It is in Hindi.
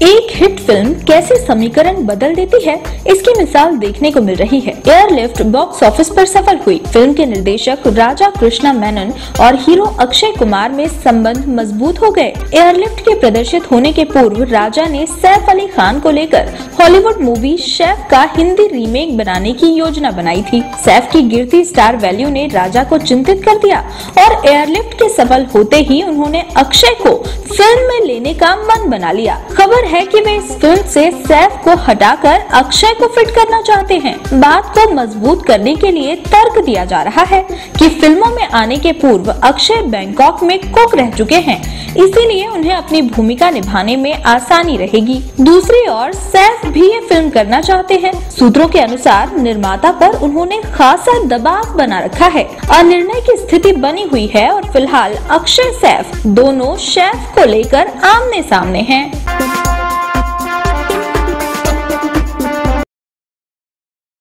हिट फ़िल्म कैसे समीकरण बदल देती है, इसकी मिसाल देखने को मिल रही है। एयरलिफ्ट बॉक्स ऑफ़िस पर सफल हुई। फ़िल्म के निर्देशक राजा कृष्णा मेनन और हीरो अक्षय कुमार में संबंध मज़बूत हो गए। एयरलिफ्ट के प्रदर्शित होने के पूर्व राजा ने सैफ अली खान को लेकर हॉलीवुड मूवी शेफ का हिंदी रीमेक बनाने की योजना बनाई थी। सैफ की गिरती स्टार वैल्यू ने राजा को चिंतित कर दिया और एयरलिफ्ट के सफल होते ही उन्होंने अक्षय को फ़िल्म में लेने का मन बना लिया। खबर है कि वे इस फ़िल्म से सैफ को हटाकर अक्षय को फिट करना चाहते हैं। बात को मज़बूत करने के लिए तर्क दिया जा रहा है कि फ़िल्मों में आने के पूर्व अक्षय बैंकॉक में कुक रह चुके हैं। इसीलिए उन्हें अपनी भूमिका निभाने में आसानी रहेगी। दूसरी ओर सैफ फ़िल्म करना चाहते हैं। सूत्रों के अनुसार निर्माता पर उन्होंने खासा दबाव बना रखा है अनिर्णय की स्थिति बनी हुई है और फ़िलहाल अक्षय सैफ दोनों शेफ को लेकर आमने सामने हैं।